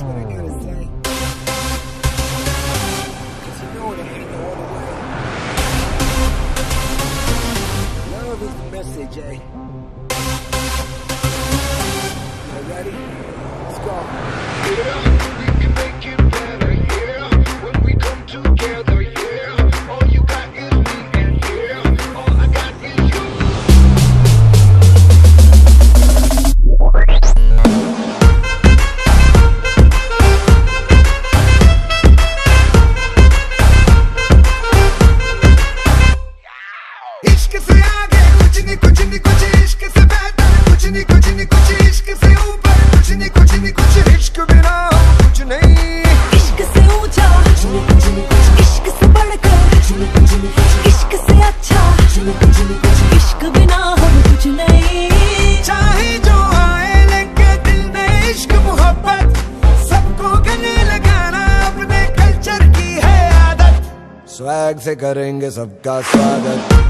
That's what I gotta oh. say. Cause you know way. Love is the message, eh? You ready? Let's go. कुछ इश्क बिना कुछ नहीं। कुछ नहीं। चाहे जो आए दिल मोहब्बत सबको गले लगाना अपने कल्चर की है आदत। स्वैग से करेंगे सबका स्वागत।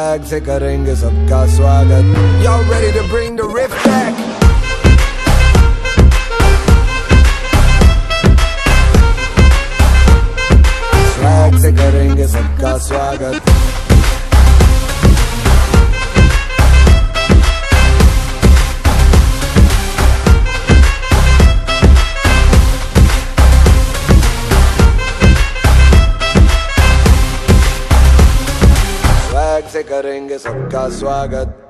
बैग से करेंगे सबका स्वागत Y'all ready to bring the riff back? से करेंगे सबका स्वागत बैग से करेंगे सबका स्वागत।